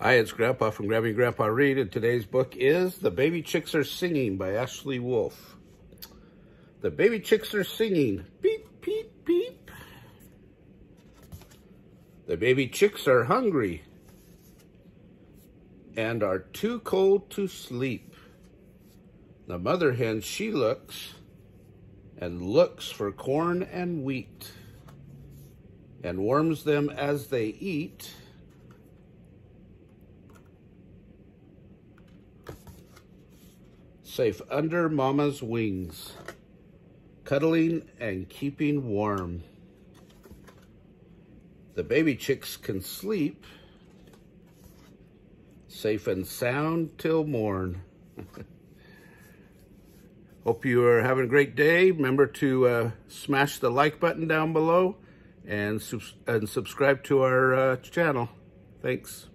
Hi, it's Grandpa from Grammy Grandpa Read, and today's book is The Baby Chicks Are Singing by Ashley Wolff. The baby chicks are singing, beep, beep, beep. The baby chicks are hungry and are too cold to sleep. The mother hen, she looks and looks for corn and wheat and warms them as they eat safe under mama's wings, cuddling and keeping warm. The baby chicks can sleep safe and sound till morn. Hope you are having a great day. Remember to uh, smash the like button down below and, and subscribe to our uh, channel. Thanks.